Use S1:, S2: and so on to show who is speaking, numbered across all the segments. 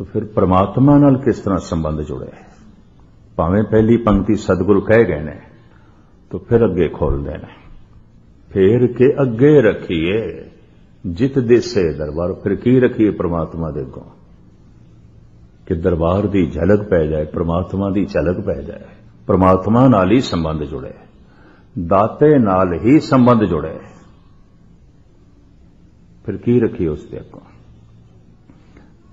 S1: ਤਾਂ ਫਿਰ ਪ੍ਰਮਾਤਮਾ ਨਾਲ ਕਿਸ ਤਰ੍ਹਾਂ ਸੰਬੰਧ ਜੁੜਿਆ ਹੈ ਭਾਵੇਂ ਪਹਿਲੀ ਪੰਕਤੀ ਸਤਿਗੁਰੂ ਕਹਿ ਗਏ ਨੇ, ਤਾਂ ਫਿਰ ਅੱਗੇ ਖੋਲਦੇ ਨੇ। ਫੇਰ ਕੇ ਅੱਗੇ ਰੱਖੀਏ, ਜਿਤ ਦੇਸੇ ਦਰਬਾਰ, ਫਿਰ ਕੀ ਰੱਖੀਏ ਪ੍ਰਮਾਤਮਾ ਦੇ ਅੱਗੋਂ? ਕਿ ਦਰਬਾਰ ਦੀ ਝਲਕ ਪੈ ਜਾਏ, ਪ੍ਰਮਾਤਮਾ ਦੀ ਝਲਕ ਪੈ ਜਾਏ, ਪ੍ਰਮਾਤਮਾ ਨਾਲ ਹੀ ਸੰਬੰਧ ਜੁੜੇ, ਦਾਤੇ ਨਾਲ ਹੀ ਸੰਬੰਧ ਜੁੜੇ। ਫਿਰ ਕੀ ਰੱਖੀਏ ਉਸ ਦੇ ਅੱਗੋਂ?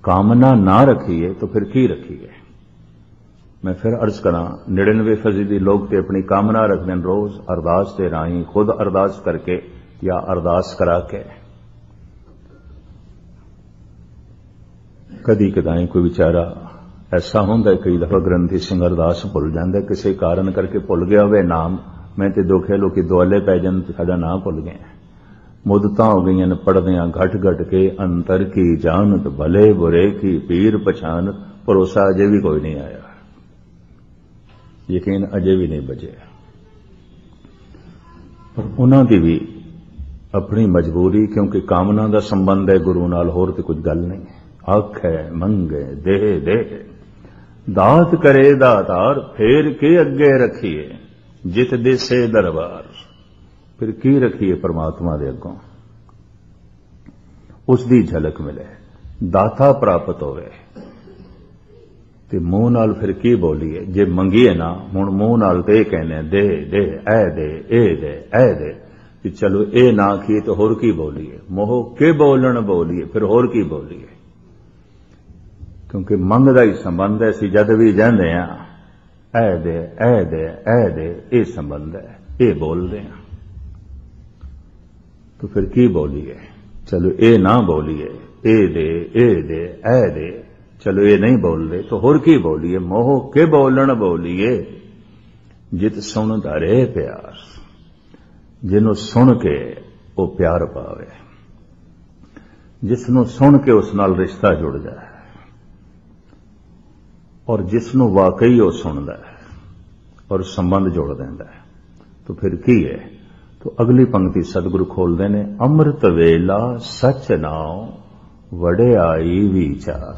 S1: ਕਾਮਨਾ ਨਾ ਰੱਖੀਏ ਤਾਂ ਫਿਰ ਕੀ ਰੱਖੀਏ? ਮੈਂ ਫਿਰ ਅਰਜ਼ ਕਰਾਂ 99 ਫਜ਼ੀਦੀ ਲੋਕ ਤੇ ਆਪਣੀ ਕਾਮਨਾ ਰੱਖਦੇ ਨੇ ਰੋਜ਼, ਅਰਦਾਸ ਤੇ ਰਾਹੀਂ ਖੁਦ ਅਰਦਾਸ ਕਰਕੇ ਜਾਂ ਅਰਦਾਸ ਕਰਾ ਕੇ। ਕਦੀ ਕਦਾਈ ਕੋਈ ਵਿਚਾਰਾ ਐਸਾ ਹੁੰਦਾ ਕਈ ਦਫਾ ਗ੍ਰੰਥੀ ਸਿੰਘ ਅਰਦਾਸ ਭੁੱਲ ਜਾਂਦਾ ਕਿਸੇ ਕਾਰਨ ਕਰਕੇ ਭੁੱਲ ਗਿਆ ਹੋਵੇ ਨਾਮ, ਮੈਂ ਤੇ ਦੁਖੇ ਲੋਕੀ ਦੁਆਲੇ ਪੈ ਜਾਣ ਸਾਡਾ ਨਾਮ ਭੁੱਲ ਗਏ। ਮੁੱਦਤਾਂ ਹੋ ਗਈਆਂ ਨੇ ਪੜਦਿਆਂ ਘਟ ਘਟ ਕੇ ਅੰਤਰ ਕੀ ਜਾਣਤ, ਭਲੇ ਬੁਰੇ ਕੀ ਪੀਰ ਪਛਾਨ ਭਰੋਸਾ ਅਜੇ ਵੀ ਕੋਈ ਨਹੀਂ ਆਇਆ। ਯਕੀਨ ਅਜੇ ਵੀ ਨਹੀਂ ਬਜੇ ਪਰ ਉਹਨਾਂ ਦੀ ਵੀ ਆਪਣੀ ਮਜਬੂਰੀ, ਕਿਉਂਕਿ ਕਾਮਨਾ ਦਾ ਸੰਬੰਧ ਹੈ, ਗੁਰੂ ਨਾਲ ਹੋਰ ਤੇ ਕੁਝ ਗੱਲ ਨਹੀਂ। ਆਖੇ ਮੰਗੇ ਦੇ ਦੇ ਦਾਤ ਕਰੇ ਦਾਤਾਰ, ਫੇਰ ਕੇ ਅੱਗੇ ਰੱਖੀਏ? ਜਿਤ ਦੇਸੇ ਦਰਬਾਰ। ਫਿਰ ਕੀ ਰੱਖੀਏ ਪਰਮਾਤਮਾ ਦੇ ਅੱਗੋਂ? ਉਸ ਦੀ ਝਲਕ ਮਿਲੇ, ਦਾਤਾ ਪ੍ਰਾਪਤ ਹੋਵੇ। ਤੇ ਮੂੰਹ ਨਾਲ ਫਿਰ ਕੀ ਬੋਲੀਏ? ਜੇ ਮੰਗੀਏ ਨਾ, ਹੁਣ ਮੂੰਹ ਨਾਲ ਤੇ ਕਹਿੰਦੇ, ਦੇ ਦੇ, ਐ, ਦੇ ਇਹ ਦੇ, ਐ, ਦੇ। ਕਿ ਚਲੋ ਇਹ ਨਾ ਕੀ ਤੇ ਹੋਰ ਕੀ ਬੋਲੀਏ? ਮੋਹ ਕੇ ਬੋਲਣ ਬੋਲੀਏ, ਫਿਰ ਹੋਰ ਕੀ ਬੋਲੀਏ? ਕਿਉਂਕਿ ਮੰਗ ਦਾ ਹੀ ਸੰਬੰਧ ਹੈ ਸੀ ਜਦ ਵੀ ਜਾਂਦੇ ਆ ਐ ਦੇ ਐ ਦੇ ਐ ਦੇ, ਇਹ ਸੰਬੰਧ ਹੈ, ਇਹ ਬੋਲਦੇ ਆ ਤੂੰ ਫਿਰ ਕੀ ਬੋਲੀਏ? ਚਲੋ ਇਹ ਨਾ ਬੋਲੀਏ। ਇਹ ਦੇ ਇਹ ਦੇ ਐ ਦੇ। ਚਲੋ ਇਹ ਨਹੀਂ ਬੋਲਦੇ, ਤਾਂ ਹੋਰ ਕੀ ਬੋਲੀਏ? ਮੋਹ ਕੇ ਬੋਲਣ ਬੋਲੀਏ? ਜਿਤ ਸੁਣ ਧਰੇ ਪਿਆਰ। ਜਿਹਨੂੰ ਸੁਣ ਕੇ ਉਹ ਪਿਆਰ ਪਾਵੇ। ਜਿਸ ਨੂੰ ਸੁਣ ਕੇ ਉਸ ਨਾਲ ਰਿਸ਼ਤਾ ਜੁੜ ਜਾਏ। ਔਰ ਜਿਸ ਨੂੰ ਵਾਕਈ ਉਹ ਸੁਣਦਾ ਹੈ। ਔਰ ਸੰਬੰਧ ਜੋੜ ਦਿੰਦਾ ਹੈ। ਤਾਂ ਫਿਰ ਕੀ ਹੈ? ਤਾਂ ਅਗਲੀ ਪੰਕਤੀ ਸਤਿਗੁਰੂ ਖੋਲਦੇ ਨੇ, ਅੰਮ੍ਰਿਤ ਵੇਲਾ ਸਚ ਨਾਉ, ਵਡਿਆਈ ਵਿਚਾਰ।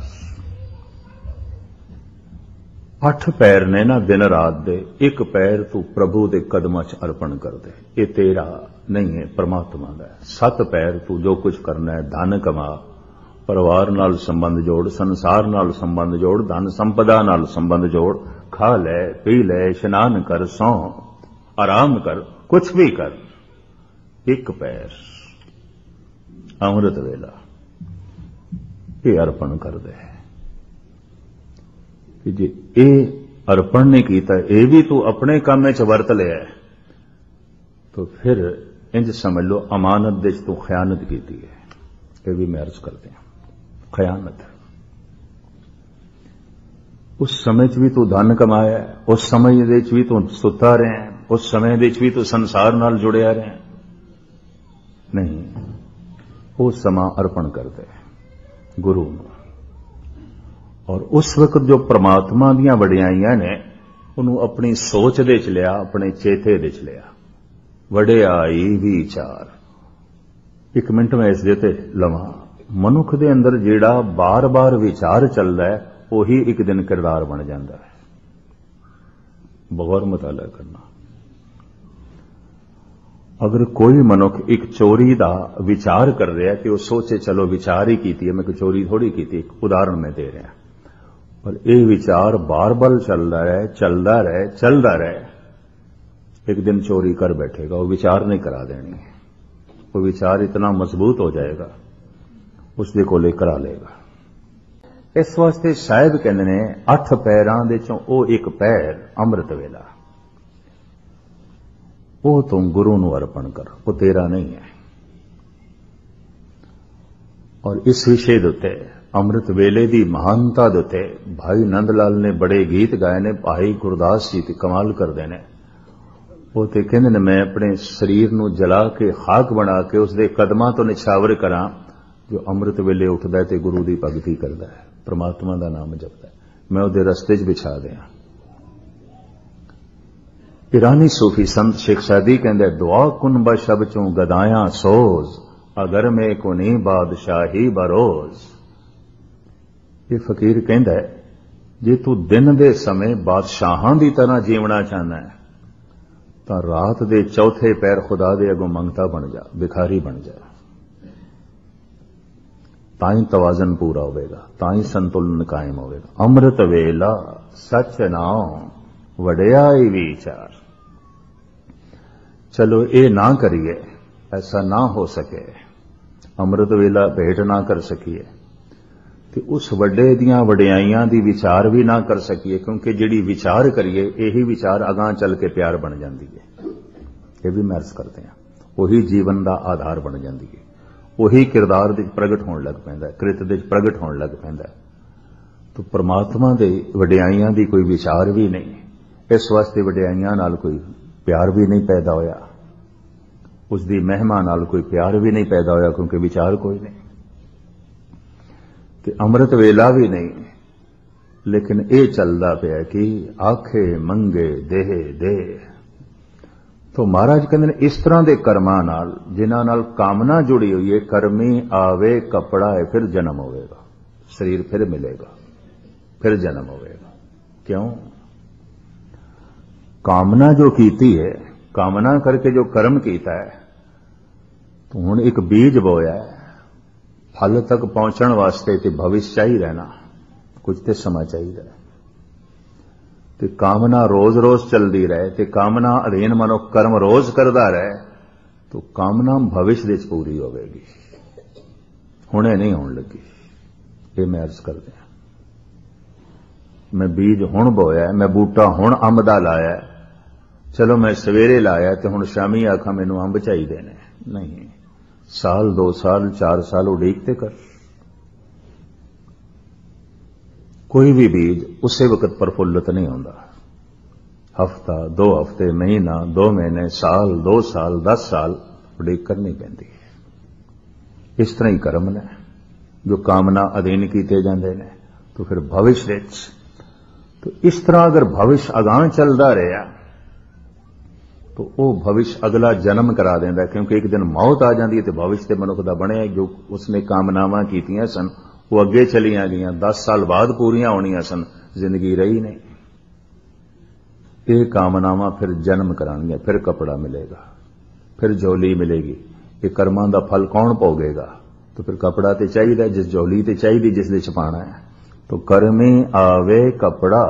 S1: ਅੱਠ ਪੈਰ ਨੇ ਨਾ ਦਿਨ ਰਾਤ ਦੇ, ਇੱਕ ਪੈਰ ਤੂੰ ਪ੍ਰਭੂ ਦੇ ਕਦਮਾਂ 'ਚ ਅਰਪਣ ਕਰ ਦੇ ਇਹ ਤੇਰਾ ਨਹੀਂ ਹੈ ਪ੍ਰਮਾਤਮਾ ਦਾ ਸੱਤ ਪੈਰ ਤੂੰ ਜੋ ਕੁਝ ਕਰਨਾ ਹੈ, ਧਨ ਕਮਾ। ਪਰਿਵਾਰ ਨਾਲ ਸੰਬੰਧ ਜੋੜ, ਸੰਸਾਰ ਨਾਲ ਸੰਬੰਧ ਜੋੜ, ਧਨ ਸੰਪਦਾ ਨਾਲ ਸੰਬੰਧ ਜੋੜ। ਖਾ ਲੈ, ਪੀ ਲੈ, ਇਸ਼ਨਾਨ ਕਰ, ਸੌ। ਆਰਾਮ ਕਰ ਕੁਝ ਵੀ ਕਰ। ਇੱਕ ਪੈਰ ਅੰਮ੍ਰਿਤ ਵੇਲਾ, ਇਹ ਅਰਪਣ ਕਰਦੇ ਕਿ ਜੇ ਇਹ ਅਰਪਣ ਨਹੀਂ ਕੀਤਾ, ਇਹ ਵੀ ਤੂੰ ਆਪਣੇ ਕੰਮ ਵਿੱਚ ਵਰਤ ਲਿਆ ਤਾਂ ਫਿਰ ਇੰਜ ਸਮਝ ਲਓ ਅਮਾਨਤ ਦੇ ਚ ਤੂੰ ਖਿਆਨਤ ਕੀਤੀ ਹੈ। ਇਹ ਵੀ ਮੈਂ ਅਰਜ਼ ਕਰਦੇ ਹਾਂ, ਖਿਆਨਤ। ਉਸ ਸਮੇਂ 'ਚ ਵੀ ਤੂੰ ਧਨ ਕਮਾਇਆ ਉਸ ਸਮੇਂ ਦੇ ਵਿੱਚ ਵੀ ਤੂੰ ਸੁੱਤਾ ਰਿਹਾ ਉਸ ਸਮੇਂ ਦੇ ਵਿੱਚ ਵੀ ਤੂੰ ਸੰਸਾਰ ਨਾਲ ਜੁੜਿਆ ਰਿਹਾ ਨਹੀਂ ਉਹ ਸਮਾਂ ਅਰਪਣ ਕਰਦੇ ਗੁਰੂ ਨੂੰ ਔਰ ਉਸ ਵਕਤ ਜੋ ਪ੍ਰਮਾਤਮਾ ਦੀਆਂ ਵਡਿਆਈਆਂ ਨੇ ਉਹਨੂੰ ਆਪਣੀ ਸੋਚ ਦੇ ਚ ਲਿਆ ਆਪਣੇ ਚੇਤੇ ਦੇ ਚ ਲਿਆ ਵਡਿਆਈ ਵਿਚਾਰ ਇੱਕ ਮਿੰਟ ਮੈਂ ਇਸ ਦੇ ਤੇ ਲਵਾਂ ਮਨੁੱਖ ਦੇ ਅੰਦਰ ਜਿਹੜਾ ਬਾਰ-ਬਾਰ ਵਿਚਾਰ ਚੱਲਦਾ ਹੈ ਉਹੀ ਇੱਕ ਦਿਨ ਕਿਰਦਾਰ ਬਣ ਜਾਂਦਾ ਹੈ ਬਗੌਰ ਮਤਾਲਾ ਕਰਨਾ ਅਗਰ ਕੋਈ ਮਨੁੱਖ ਇੱਕ ਚੋਰੀ ਦਾ ਵਿਚਾਰ ਕਰ ਰਿਹਾ ਕਿ ਉਹ ਸੋਚੇ, ਚਲੋ ਵਿਚਾਰ ਹੀ ਕੀਤੀ ਹੈ, ਮੈਂ ਕੋਈ ਚੋਰੀ ਥੋੜੀ ਕੀਤੀ ਇੱਕ ਉਦਾਹਰਣ ਮੈਂ ਦੇ ਰਿਹਾ ਪਰ ਇਹ ਵਿਚਾਰ ਬਾਰ-ਬਾਰ ਚੱਲਦਾ ਰਹੇ ਚੱਲਦਾ ਰਹੇ ਚੱਲਦਾ ਰਹੇ। ਇੱਕ ਦਿਨ ਚੋਰੀ ਕਰ ਬੈਠੇਗਾ, ਉਹ ਵਿਚਾਰ ਨਹੀਂ ਕਰਾ ਦੇਣੀ। ਉਹ ਵਿਚਾਰ ਇਤਨਾ ਮਜ਼ਬੂਤ ਹੋ ਜਾਏਗਾ, ਉਸ ਦੇ ਕੋਲੇ ਕਰਾ ਲੇਗਾ ਇਸ ਵਾਸਤੇ ਸਾਹਿਬ ਕਹਿੰਦੇ ਨੇ, ਅੱਠ ਪੈਰਾਂ ਦੇ ਚੋਂ ਉਹ ਇੱਕ ਪੈਰ ਅੰਮ੍ਰਿਤ ਵੇਲਾ। ਉਹ ਤੂੰ ਗੁਰੂ ਨੂੰ ਅਰਪਣ ਕਰ, ਉਹ ਤੇਰਾ ਨਹੀਂ ਹੈ। ਔਰ ਇਸ ਵਿਸ਼ੇ ਦੇ ਉੱਤੇ, ਅੰਮ੍ਰਿਤ ਵੇਲੇ ਦੀ ਮਹਾਨਤਾ ਦੇ ਉੱਤੇ, ਭਾਈ ਨੰਦ ਲਾਲ ਨੇ ਬੜੇ ਗੀਤ ਗਾਏ ਨੇ, ਭਾਈ ਗੁਰਦਾਸ ਜੀ ਤੇ ਕਮਾਲ ਕਰਦੇ ਨੇ। ਉਹ ਤੇ ਕਹਿੰਦੇ ਨੇ, ਮੈਂ ਆਪਣੇ ਸਰੀਰ ਨੂੰ ਜਲਾ ਕੇ, ਖਾਕ ਬਣਾ ਕੇ ਉਸ ਦੇ ਕਦਮਾਂ ਤੋਂ ਨਿਛਾਵਰ ਕਰਾਂ, ਜੋ ਅੰਮ੍ਰਿਤ ਵੇਲੇ ਉੱਠਦਾ ਤੇ ਗੁਰੂ ਦੀ ਭਗਤੀ ਕਰਦਾ ਹੈ। ਪ੍ਰਮਾਤਮਾ ਦਾ ਨਾਮ ਜਪਦਾ ਮੈਂ ਉਹਦੇ ਰਸਤੇ 'ਚ ਵਿਛਾ ਦਿਆਂ। ਇਰਾਨੀ ਸੂਫੀ ਸੰਤ ਸ਼ੇਖ ਸਾਦੀ ਕਹਿੰਦੇ, ਦੁਆ ਕੁਨ ਬਸ਼ਬ ਚੋਂ ਗਦਾਇਆ ਸੋਜ਼, ਅਗਰ ਮੇ ਕੋ ਨਹੀਂ ਬਾਦਸ਼ਾਹੀ ਬਰੋਜ਼। ਇਹ ਫਕੀਰ ਕਹਿੰਦਾ, ਜੇ ਤੂੰ ਦਿਨ ਦੇ ਸਮੇਂ ਬਾਦਸ਼ਾਹਾਂ ਦੀ ਤਰ੍ਹਾਂ ਜੀਵਣਾ ਚਾਹਨਾ ਹੈ, ਤਾਂ ਰਾਤ ਦੇ ਚੌਥੇ ਪੈਰ ਖੁਦਾ ਦੇ ਅਗੋਂ ਮੰਗਤਾ ਬਣ ਜਾ, ਭਿਖਾਰੀ ਬਣ ਜਾ। ਤਾਂ ਹੀ ਤਵਾਜ਼ਨ ਪੂਰਾ ਹੋਵੇਗਾ, ਤਾਂ ਹੀ ਸੰਤੁਲਨ ਕਾਇਮ ਹੋਵੇਗਾ। ਅੰਮ੍ਰਿਤ ਵੇਲਾ, ਸੱਚ ਨਾਮ ਵਡਿਆਈ ਵਿਚਾਰ। ਚਲੋ, ਇਹ ਨਾ ਕਰੀਏ, ਐਸਾ ਨਾ ਹੋ ਸਕੇ। ਅੰਮ੍ਰਿਤ ਵੇਲਾ ਭੇਟ ਨਾ ਕਰ ਸਕੀਏ। ਤੇ ਉਸ ਵੱਡੇ ਦੀਆਂ ਵਡਿਆਈਆਂ ਦੀ ਵਿਚਾਰ ਵੀ ਨਾ ਕਰ ਸਕੀਏ, ਕਿਉਂਕਿ ਜਿਹੜੀ ਵਿਚਾਰ ਕਰੀਏ, ਇਹੀ ਵਿਚਾਰ ਅਗਾਹ ਚੱਲ ਕੇ ਪਿਆਰ ਬਣ ਜਾਂਦੀ ਹੈ ਇਹ ਵੀ ਮਰਜ਼ ਕਰਦੇ ਆ ਉਹੀ ਜੀਵਨ ਦਾ ਆਧਾਰ ਬਣ ਜਾਂਦੀ ਹੈ ਉਹੀ ਕਿਰਦਾਰ ਦੇ ਪ੍ਰਗਟ ਹੋਣ ਲੱਗ ਪੈਂਦਾ ਕ੍ਰਿਤ ਦੇ ਪ੍ਰਗਟ ਹੋਣ ਲੱਗ ਪੈਂਦਾ ਤੋ ਪ੍ਰਮਾਤਮਾ ਦੇ ਵਡਿਆਈਆਂ ਦੀ ਕੋਈ ਵਿਚਾਰ ਵੀ ਨਹੀਂ। ਇਸ ਵਾਸਤੇ ਵਡਿਆਈਆਂ ਨਾਲ ਕੋਈ ਪਿਆਰ ਵੀ ਨਹੀਂ ਪੈਦਾ ਹੋਇਆ। ਉਸ ਦੀ ਮਹਿਮਾ ਨਾਲ ਕੋਈ ਪਿਆਰ ਵੀ ਨਹੀਂ ਪੈਦਾ ਹੋਇਆ, ਕਿਉਂਕਿ ਵਿਚਾਰ ਕੋਈ ਨਹੀਂ। ਤੇ ਅੰਮ੍ਰਿਤ ਵੇਲਾ ਵੀ ਨਹੀਂ। ਲੇਕਿਨ ਇਹ ਚੱਲਦਾ ਪਿਆ ਕਿ ਆਖੇ ਮੰਗੇ ਦੇਹ ਦੇ। ਤੋਂ ਮਹਾਰਾਜ ਕਹਿੰਦੇ ਨੇ, ਇਸ ਤਰ੍ਹਾਂ ਦੇ ਕਰਮਾਂ ਨਾਲ, ਜਿਨ੍ਹਾਂ ਨਾਲ ਕਾਮਨਾ ਜੁੜੀ ਹੋਈ ਹੈ ਕਰਮੀ ਆਵੇ, ਕਪੜਾ ਹੈ, ਫਿਰ ਜਨਮ ਹੋਵੇਗਾ। ਸਰੀਰ ਫਿਰ ਮਿਲੇਗਾ, ਫਿਰ ਜਨਮ ਹੋਵੇਗਾ। ਕਿਉਂ? ਕਾਮਨਾ ਜੋ ਕੀਤੀ ਹੈ ਕਾਮਨਾ ਕਰਕੇ ਜੋ ਕਰਮ ਕੀਤਾ ਹੈ तो ਹੁਣ ਇੱਕ ਬੀਜ ਬੋਇਆ ਹੈ। ਫਲ ਤੱਕ ਪਹੁੰਚਣ ਵਾਸਤੇ ਤੇ ਭਵਿਸ਼ ਚਾਹੀਦਾ ਨਾ ਕੁਝ ਤੇ ਸਮਾਂ ਚਾਹੀਦਾ ਤੇ ਕਾਮਨਾ ਰੋਜ਼-ਰੋਜ਼ ਚੱਲਦੀ ਰਹੇ, ਤੇ ਕਾਮਨਾ ਅਧੀਨ ਮਨੋ ਕਰਮ ਰੋਜ਼ ਕਰਦਾ ਰਹੇ, ਤੋ ਕਾਮਨਾ ਭਵਿਸ਼ ਦੇ ਚ ਪੂਰੀ ਹੋਵੇਗੀ। ਹੁਣੇ ਨਹੀਂ ਹੋਣ ਲੱਗੀ। ਇਹ ਮੈਂ ਅਰਜ਼ ਕਰਦੇ ਮੈਂ ਬੀਜ ਹੁਣ ਬੋਇਆ ਮੈਂ ਬੂਟਾ ਹੁਣ ਅੰਬ ਦਾ ਲਾਇਆ ਚਲੋ ਮੈਂ ਸਵੇਰੇ ਲਾਇਆ ਤੇ ਹੁਣ ਸ਼ਾਮੀ ਆਖਾਂ ਮੈਨੂੰ ਅੰਬ ਚਾਹੀਦੇ ਨੇ। ਨਹੀਂ, ਸਾਲ 2 ਸਾਲ 4 ਸਾਲ ਉਡੀਕ ਤੇ ਕਰ। ਕੋਈ ਵੀ ਬੀਜ ਉਸੇ ਵਕਤ ਪ੍ਰਫੁੱਲਤ ਨਹੀਂ ਹੁੰਦਾ। ਹਫਤਾ 2 ਹਫ਼ਤੇ, ਮਹੀਨਾ 2 ਮਹੀਨੇ, ਸਾਲ 2 ਸਾਲ 10 ਸਾਲ ਉਡੀਕ ਕਰਨੀ ਪੈਂਦੀ ਹੈ। ਇਸ ਤਰ੍ਹਾਂ ਹੀ ਕਰਮ ਨੇ, ਜੋ ਕਾਮਨਾ ਅਧੀਨ ਕੀਤੇ ਜਾਂਦੇ ਨੇ, ਤਾਂ ਫਿਰ ਭਵਿਸ਼ ਵਿੱਚ, ਤਾਂ ਇਸ ਤਰ੍ਹਾਂ ਅਗਰ ਭਵਿਸ਼ ਅਗਾਹ ਚੱਲਦਾ ਰਿਹਾ तो वह भविष्य अगला जन्म करा देंदा क्योंकि एक दिन मौत आ जाती है तो भविष्य के मनुख का बनया जो उसने कामनावां कीतियां सन वो अगे चलियां गईयां दस साल बाद पूरियां होनियां सन जिंदगी रही नहीं ये कामनावां फिर जन्म करानियां फिर कपड़ा मिलेगा फिर झोली मिलेगी ये कर्मां का फल कौन भोगेगा तो फिर कपड़ा तो चाहिए जिस झोली तो चाहिए जिस दे छपाना है तो कर्मी आवे कपड़ा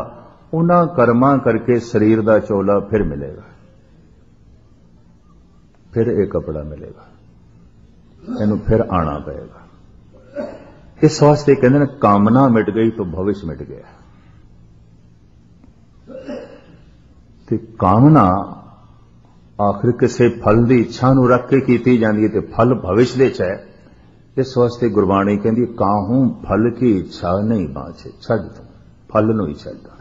S1: उन्हां कर्मां करके शरीर का चोला फिर मिलेगा ਫਿਰ ਇਹ ਕਪੜਾ ਮਿਲੇਗਾ। ਇਹਨੂੰ ਫਿਰ ਆਣਾ ਪਏਗਾ। ਇਸ ਵਾਸਤੇ ਕਹਿੰਦੇ ਨੇ, ਕਾਮਨਾ ਮਿਟ ਗਈ ਤਾਂ ਭਵਿਸ਼ ਮਿਟ ਗਿਆ। ਤੇ ਕਾਮਨਾ ਆਖਿਰ ਕਿਸੇ ਫਲ ਦੀ ਇੱਛਾ ਨੂੰ ਰੱਖ ਕੇ ਕੀਤੀ ਜਾਂਦੀ ਹੈ ਤੇ ਫਲ ਭਵਿਸ਼ ਦੇ ਚ ਹੈ। ਇਸ ਵਾਸਤੇ ਗੁਰਬਾਣੀ ਕਹਿੰਦੀ ਕਾਹੂੰ ਫਲ ਕੀ ਇੱਛਾ ਨਹੀਂ ਬਾਛੇ ਛੱਡ ਫਲ ਨੂੰ ਹੀ ਛੱਡ।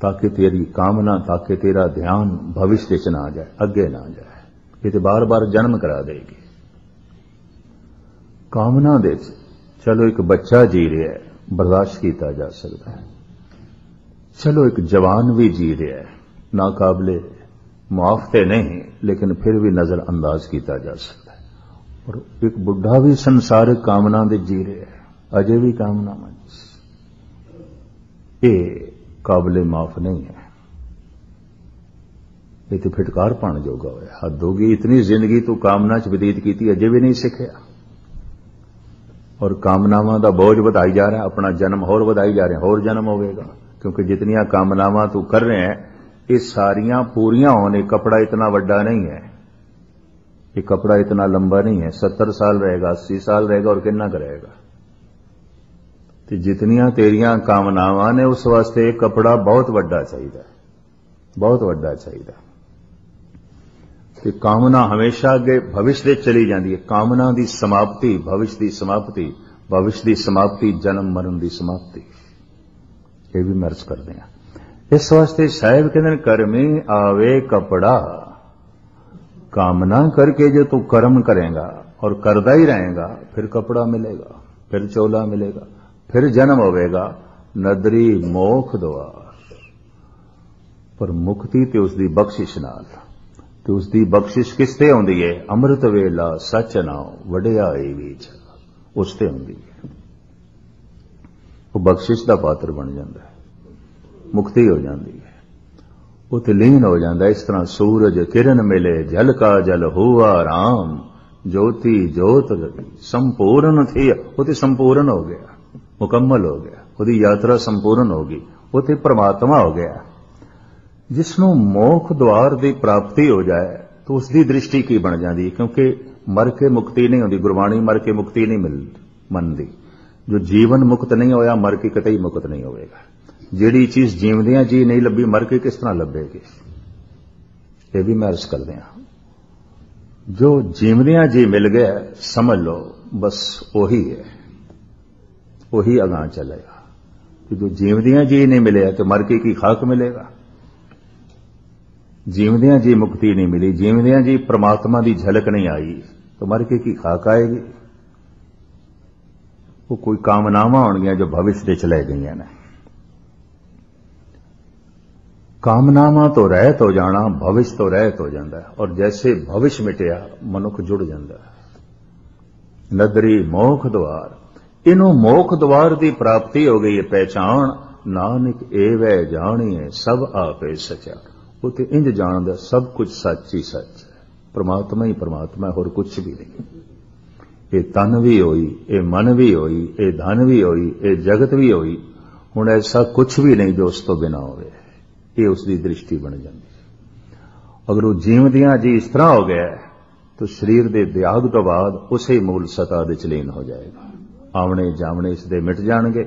S1: ਤਾਂ ਕਿ ਤੇਰੀ ਕਾਮਨਾ ਤਾਂ ਕਿ ਤੇਰਾ ਧਿਆਨ ਭਵਿਸ਼ ਵਿੱਚ ਨਾ ਜਾਏ, ਅੱਗੇ ਨਾ ਜਾਏ। ਇਹ ਤੇ ਬਾਰ-ਬਾਰ ਜਨਮ ਕਰਾ ਦੇਗੀ। ਕਾਮਨਾ ਦੇ ਚਲੋ ਇੱਕ ਬੱਚਾ ਜੀ ਰਿਹਾ ਹੈ, ਬਰਦਾਸ਼ਤ ਕੀਤਾ ਜਾ ਸਕਦਾ ਹੈ। ਚਲੋ ਇੱਕ ਜਵਾਨ ਵੀ ਜੀ ਰਿਹਾ ਹੈ ਨਾ ਕਾਬਲੇ ਮੁਆਫ ਤੇ ਨਹੀਂ, ਲੇਕਿਨ ਫਿਰ ਵੀ ਨਜ਼ਰ ਅੰਦਾਜ਼ ਕੀਤਾ ਜਾ ਸਕਦਾ ਹੈ। ਔਰ ਇੱਕ ਬੁੱਢਾ ਵੀ ਸੰਸਾਰਿਕ ਕਾਮਨਾ ਦੇ ਜੀ ਰਿਹਾ ਹੈ, ਅਜੇ ਵੀ ਕਾਮਨਾਵਾਂ ਇਹ ਕਾਬਲੇ ਮਾਫ ਨਹੀਂ ਹੈ। ਇਹ ਤੇ ਫਿਟਕਾਰ ਪਾਣ ਜੋਗਾ ਹੋਇਆ। ਹੱਦ ਹੋ ਗਈ, ਇਤਨੀ ਜ਼ਿੰਦਗੀ ਤੂੰ ਕਾਮਨਾ ਚ ਬਤੀਤ ਕੀਤੀ, ਅਜੇ ਵੀ ਨਹੀਂ ਸਿੱਖਿਆ। ਔਰ ਕਾਮਨਾਵਾਂ ਦਾ ਬੋਝ ਵਧਾਈ ਜਾ ਰਿਹਾ, ਆਪਣਾ ਜਨਮ ਹੋਰ ਵਧਾਈ ਜਾ ਰਿਹਾ, ਹੋਰ ਜਨਮ ਹੋਵੇਗਾ। ਕਿਉਂਕਿ ਜਿਤਨੀਆਂ ਕਾਮਨਾਵਾਂ ਤੂੰ ਕਰ ਰਿਹਾ ਹੈ, ਇਹ ਸਾਰੀਆਂ ਪੂਰੀਆਂ ਹੋਣੇ ਕਪੜਾ ਇਤਨਾ ਵੱਡਾ ਨਹੀਂ ਹੈ। ਇਹ ਕਪੜਾ ਇਤਨਾ ਲੰਬਾ ਨਹੀਂ ਹੈ। 70 ਸਾਲ ਰਹੇਗਾ 80 ਸਾਲ ਰਹੇਗਾ, ਔਰ ਕਿੰਨਾ ਕਰੇਗਾ ਤੇ ਜਿਤਨੀਆਂ ਤੇਰੀਆਂ ਕਾਮਨਾਵਾਂ ਨੇ ਉਸ ਵਾਸਤੇ ਕਪੜਾ ਬਹੁਤ ਵੱਡਾ ਚਾਹੀਦਾ ਬਹੁਤ ਵੱਡਾ ਚਾਹੀਦਾ ਤੇ ਕਾਮਨਾ ਹਮੇਸ਼ਾ ਅੱਗੇ ਭਵਿਸ਼ ਦੇ ਚਲੀ ਜਾਂਦੀ ਹੈ। ਕਾਮਨਾ ਦੀ ਸਮਾਪਤੀ, ਭਵਿਸ਼ ਦੀ ਸਮਾਪਤੀ, ਭਵਿਸ਼ ਦੀ ਸਮਾਪਤੀ, ਜਨਮ ਮਰਨ ਦੀ ਸਮਾਪਤੀ। ਇਹ ਵੀ ਮਰਜ਼ ਕਰਦੇ ਆ ਇਸ ਵਾਸਤੇ ਸਾਹਿਬ ਕਹਿੰਦੇ ਨੇ, ਕਰਮੇ ਆਵੇ ਕਪੜਾ। ਕਾਮਨਾ ਕਰਕੇ ਜੇ ਤੂੰ ਕਰਮ ਕਰੇਗਾ ਔਰ ਕਰਦਾ ਹੀ ਰਹੇਗਾ, ਫਿਰ ਕਪੜਾ ਮਿਲੇਗਾ, ਫਿਰ ਚੋਲਾ ਮਿਲੇਗਾ। ਫਿਰ ਜਨਮ ਹੋਵੇਗਾ ਨਦਰੀ ਮੋਖ ਦਵਾਰ। ਪਰ ਮੁਕਤੀ ਤੇ ਉਸ ਦੀ ਬਖਸ਼ਿਸ਼ ਨਾਲ। ਤੇ ਉਸ ਦੀ ਬਖਸ਼ਿਸ਼ ਕਿਸ ਤੇ ਆਉਂਦੀ ਹੈ ਅੰਮ੍ਰਿਤ ਵੇਲਾ ਸੱਚ ਨਾ ਨਾਉ ਵਡਿਆਈ ਵਿੱਚ ਉਸ ਤੇ ਹੁੰਦੀ ਹੈ ਉਹ ਬਖਸ਼ਿਸ਼ ਦਾ ਪਾਤਰ ਬਣ ਜਾਂਦਾ ਹੈ। ਮੁਕਤੀ ਹੋ ਜਾਂਦੀ ਹੈ। ਉਹ ਤੇ ਲੀਨ ਹੋ ਜਾਂਦਾ ਇਸ ਤਰ੍ਹਾਂ ਸੂਰਜ ਕਿਰਨ ਮਿਲੇ, ਜਲ ਕਾ ਜਲ ਹੋਆ ਰਾਮ, ਜੋਤੀ ਜੋਤ ਸੰਪੂਰਨ ਥੀ। ਉਹ ਤੇ ਸੰਪੂਰਨ ਹੋ ਗਿਆ। ਮੁਕੰਮਲ ਹੋ ਗਿਆ। ਉਹਦੀ ਯਾਤਰਾ ਸੰਪੂਰਨ ਹੋ ਗਈ। ਉਹ ਤੇ ਪ੍ਰਮਾਤਮਾ ਹੋ ਗਿਆ। ਜਿਸ ਨੂੰ ਮੋਖ ਦਵਾਰ ਦੀ ਪ੍ਰਾਪਤੀ ਹੋ ਜਾਏ, ਤਾਂ ਉਸ ਦੀ ਦ੍ਰਿਸ਼ਟੀ ਕੀ ਬਣ ਜਾਂਦੀ? ਹੈ ਕਿਉਂਕਿ ਮਰ ਕੇ ਮੁਕਤੀ ਨਹੀਂ ਹੁੰਦੀ, ਗੁਰਬਾਣੀ ਮਰ ਕੇ ਮੁਕਤੀ ਨਹੀਂ ਮਿਲਦੀ ਮੰਨਦੀ। ਜੋ ਜੀਵਨ ਮੁਕਤ ਨਹੀਂ ਹੋਇਆ, ਮਰ ਕੇ ਕਿਤੇ ਹੀ ਮੁਕਤ ਨਹੀਂ ਹੋਵੇਗਾ। ਜਿਹੜੀ ਚੀਜ਼ ਜੀਵਦਿਆਂ ਜੀ ਨਹੀਂ ਲੱਭੀ, ਮਰ ਕੇ ਕਿਸ ਤਰ੍ਹਾਂ ਲੱਭੇਗੀ? ਇਹ ਵੀ ਮੈਂ ਅਰਜ਼ ਕਰਦੇ ਹਾਂ। ਜੋ ਜੀਵਦਿਆਂ ਜੀ ਮਿਲ ਗਿਆ, ਸਮਝ ਲਓ, ਬਸ ਉਹੀ ਹੈ। ਉਹੀ ਅਗਾਂ ਚੱਲੇਗਾ। ਜੋ ਜੀਵਦਿਆਂ ਜੀ ਨਹੀਂ ਮਿਲਿਆ ਤੇ ਮਰ ਕੇ ਕੀ ਖਾਕ ਮਿਲੇਗਾ? ਜੀਵਦਿਆਂ ਜੀ ਮੁਕਤੀ ਨਹੀਂ ਮਿਲੀ, ਜੀਵਦਿਆਂ ਜੀ ਪ੍ਰਮਾਤਮਾ ਦੀ ਝਲਕ ਨਹੀਂ ਆਈ, ਤਾਂ ਮਰ ਕੇ ਕੀ ਖਾਕ ਆਏਗੀ? ਉਹ ਕੋਈ ਕਾਮਨਾਵਾਂ ਹੋਣਗੀਆਂ ਜੋ ਭਵਿਸ਼ ਦੇ ਚਲੇ ਗਈਆਂ ਨੇ। ਕਾਮਨਾਵਾਂ ਤੋਂ ਰਹਿਤ ਹੋ ਜਾਣਾ ਭਵਿਸ਼ ਤੋਂ ਰਹਿਤ ਹੋ ਜਾਂਦਾ ਹੈ ਔਰ ਜੈਸੇ ਭਵਿਸ਼ ਮਿਟਿਆ, ਮਨੁੱਖ ਜੁੜ ਜਾਂਦਾ ਹੈ। ਨਦਰੀ ਮੋਖ ਦਵਾਰ ਇਹਨੂੰ ਮੋਖ ਦਵਾਰ ਦੀ ਪ੍ਰਾਪਤੀ ਹੋ ਗਈ ਹੈ ਪਹਿਚਾਨ ਨਾਨਕ ਏਵੈ ਜਾਣੀਏ ਸਭ ਆਪੇ ਸਚਾ। ਉਹ ਤੇ ਇੰਜ ਜਾਣਦਾ, ਸਭ ਕੁਝ ਸੱਚ ਹੀ ਸੱਚ ਹੈ। ਪ੍ਰਮਾਤਮਾ ਹੀ ਪ੍ਰਮਾਤਮਾ, ਹੋਰ ਕੁਝ ਵੀ ਨਹੀਂ। ਇਹ ਤਨ ਵੀ ਹੋਈ, ਇਹ ਮਨ ਵੀ ਹੋਈ, ਇਹ ਧਨ ਵੀ ਹੋਈ, ਇਹ ਜਗਤ ਵੀ ਹੋਈ। ਹੁਣ ਐਸਾ ਕੁਝ ਵੀ ਨਹੀਂ ਜੋ ਉਸ ਤੋਂ ਬਿਨਾ ਹੋਵੇ। ਇਹ ਉਸ ਦੀ ਦ੍ਰਿਸ਼ਟੀ ਬਣ ਜਾਂਦੀ ਅਗਰ ਉਹ ਜੀਵਦਿਆਂ ਜੀ ਇਸ ਤਰ੍ਹਾਂ ਹੋ ਗਿਆ ਤਾਂ ਸਰੀਰ ਦੇ ਦਿਆਗ ਤੋਂ ਬਾਅਦ ਉਸੇ ਮੂਲ ਸਤਾ ਦੇ ਚਲੀਨ ਹੋ ਜਾਏਗਾ। ਆਵਣੇ ਜਾਵਣੇ ਇਸ ਦੇ ਮਿਟ ਜਾਣਗੇ।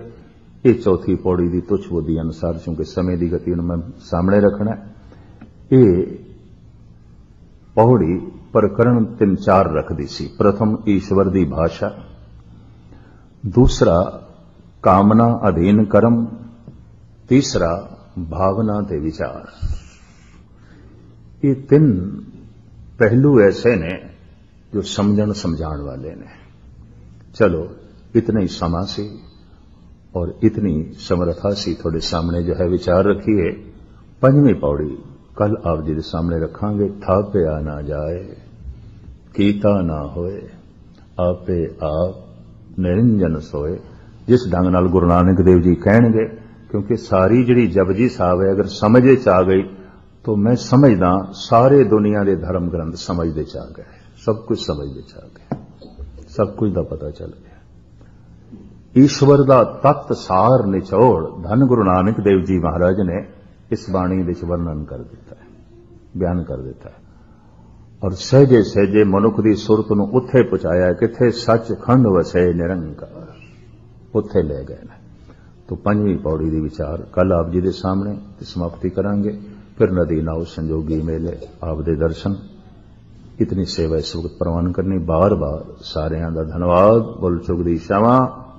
S1: ਇਹ ਚੌਥੀ ਪੌੜੀ ਦੀ ਤੁਛ ਬੁੱਧੀ ਅਨੁਸਾਰ ਕਿਉਂਕਿ ਸਮੇਂ ਦੀ ਗਤੀ ਨੂੰ ਮੈਂ ਸਾਹਮਣੇ ਰੱਖਣਾ ਇਹ ਪੌੜੀ ਪ੍ਰਕਰਣ ਤਿੰਨ ਚਾਰ ਰੱਖਦੀ ਸੀ। ਪ੍ਰਥਮ ਈਸ਼ਵਰ ਦੀ ਭਾਸ਼ਾ, ਦੂਸਰਾ ਕਾਮਨਾ ਅਧੀਨ ਕਰਮ, ਤੀਸਰਾ ਭਾਵਨਾ ਤੇ ਵਿਚਾਰ। ਇਹ ਤਿੰਨ ਪਹਿਲੂ ਐਸੇ ਨੇ ਜੋ ਸਮਝਣ ਸਮਝਾਉਣ ਵਾਲੇ ਨੇ। ਚਲੋ इतना ही समा से और इतनी समर्था सी थोड़े सामने जो है विचार रखिए पंजवीं पौड़ी कल आप जी सामने रखांगे थापया ना जाए कीता ना होए आपे आप निरंजन सोए जिस ढंग नाल गुरु नानक देव जी कहणगे क्योंकि सारी जड़ी जपजी साहब है अगर समझे च आ गई तो मैं समझदा सारे दुनिया के धर्म ग्रंथ समझते च आ गए सब कुछ समझते च आ गए सब कुछ का पता चल गया ਈਸ਼ਵਰ ਦਾ ਤਤ ਸਾਰ ਨਿਚੋੜ ਧੰਨ ਗੁਰੂ ਨਾਨਕ ਦੇਵ ਜੀ ਮਹਾਰਾਜ ਨੇ ਇਸ ਬਾਣੀ ਵਿੱਚ ਵਰਣਨ ਕਰ ਦਿੱਤਾ ਹੈ, ਬਿਆਨ ਕਰ ਦਿੱਤਾ ਹੈ। ਔਰ ਸਹਜੇ ਸਹਜੇ ਮਨੁੱਖ ਦੀ ਸੁਰਤ ਨੂੰ ਉੱਥੇ ਪਹੁੰਚਾਇਆ ਕਿੱਥੇ ਸੱਚ ਖੰਡ ਵਸੇ ਨਿਰੰਕਾਰ, ਉੱਥੇ ਲੈ ਗਏ ਨੇ। ਤੋਂ ਪੰਜਵੀਂ ਪੌੜੀ ਦੀ ਵਿਚਾਰ ਕੱਲ ਆਪ ਜੀ ਦੇ ਸਾਹਮਣੇ ਤੇ ਸਮਾਪਤੀ ਕਰਾਂਗੇ। ਫਿਰ ਨਦੀ ਨਾਉ ਸੰਜੋਗੀ ਮੇਲੇ, ਆਪ ਦੇ ਦਰਸ਼ਨ। ਇਤਨੀ ਸੇਵਾ ਇਸ ਵਕਤ ਪ੍ਰਵਾਨ ਕਰਨੀ, ਬਾਰ-ਬਾਰ ਸਾਰਿਆਂ ਦਾ ਧੰਨਵਾਦ। ਬੋਲ ਚੁਗਦੀ ਸ਼ਾਵਾ